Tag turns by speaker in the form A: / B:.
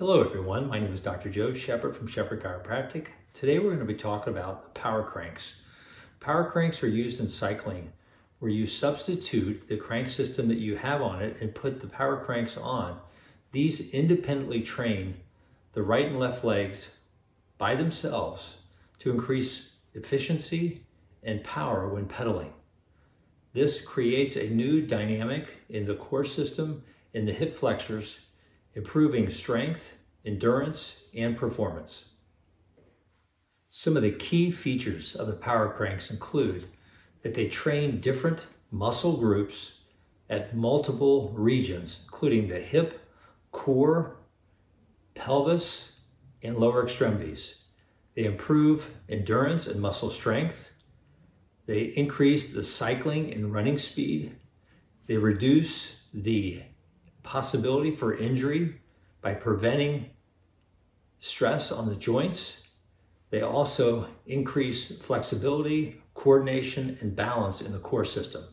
A: Hello everyone, my name is Dr. Joe Sheppard from Sheppard Chiropractic. Today we're going to be talking about PowerCranks. Power cranks are used in cycling where you substitute the crank system that you have on it and put the PowerCranks on. These independently train the right and left legs by themselves to increase efficiency and power when pedaling. This creates a new dynamic in the core system in the hip flexors improving strength, endurance, and performance. Some of the key features of the PowerCranks include that they train different muscle groups at multiple regions, including the hip, core, pelvis, and lower extremities. They improve endurance and muscle strength. They increase the cycling and running speed. They reduce the possibility for injury by preventing stress on the joints. They also increase flexibility, coordination, and balance in the core system.